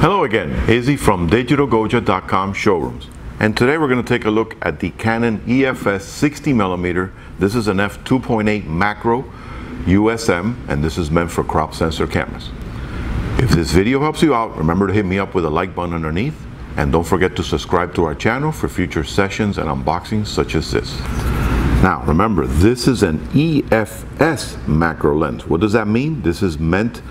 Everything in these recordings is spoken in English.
Hello again, Izzy from DigitalGoja.com showrooms. And today we're going to take a look at the Canon EFS 60mm. This is an f2.8 macro USM and this is meant for crop sensor cameras. If this video helps you out, remember to hit me up with a like button underneath and don't forget to subscribe to our channel for future sessions and unboxings such as this. Now remember, this is an EFS macro lens. What does that mean? This is meant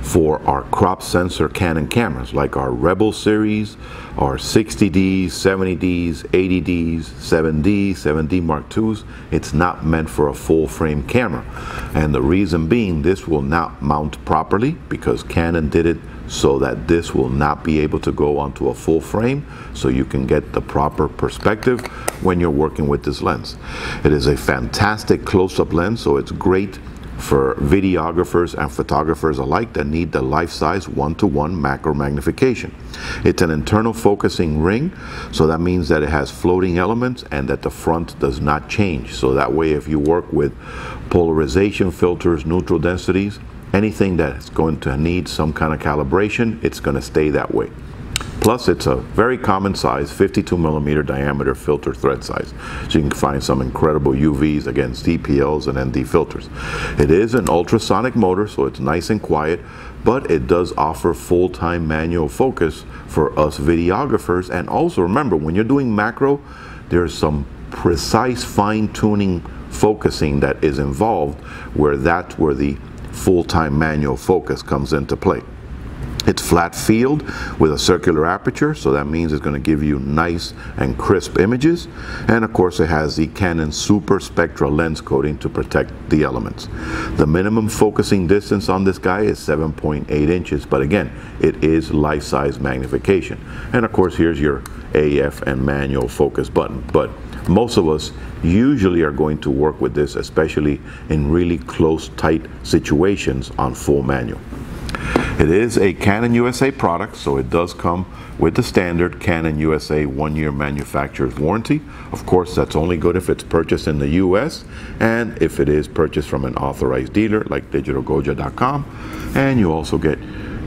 for our crop sensor Canon cameras like our Rebel series, our 60Ds, 70Ds, 80Ds, 7D, 7D Mark IIs. It's not meant for a full frame camera. And the reason being this will not mount properly because Canon did it so that this will not be able to go onto a full frame so you can get the proper perspective when you're working with this lens. It is a fantastic close-up lens so it's great for videographers and photographers alike that need the life-size one-to-one macro magnification. It's an internal focusing ring, so that means that it has floating elements and that the front does not change. So that way if you work with polarization filters, neutral densities, anything that's going to need some kind of calibration, it's going to stay that way. Plus, it's a very common size, 52 millimeter diameter filter thread size. So you can find some incredible UVs against CPLs and ND filters. It is an ultrasonic motor, so it's nice and quiet, but it does offer full-time manual focus for us videographers. And also remember, when you're doing macro, there's some precise fine-tuning focusing that is involved where that's where the full-time manual focus comes into play. It's flat field with a circular aperture, so that means it's going to give you nice and crisp images. And of course, it has the Canon Super Spectra lens coating to protect the elements. The minimum focusing distance on this guy is 7.8 inches, but again, it is life-size magnification. And of course, here's your AF and manual focus button. But most of us usually are going to work with this, especially in really close, tight situations on full manual. It is a Canon USA product, so it does come with the standard Canon USA one-year manufacturer's warranty. Of course, that's only good if it's purchased in the US and if it is purchased from an authorized dealer like digitalgoja.com. And you also get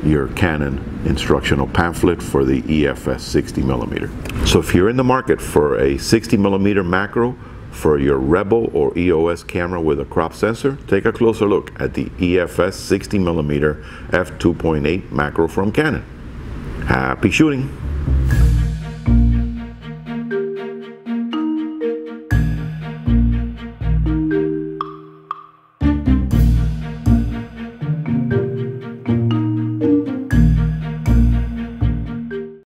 your Canon instructional pamphlet for the EFS 60 millimeter. So if you're in the market for a 60 millimeter macro for your Rebel or EOS camera with a crop sensor, take a closer look at the EFS 60mm f2.8 macro from Canon. Happy shooting!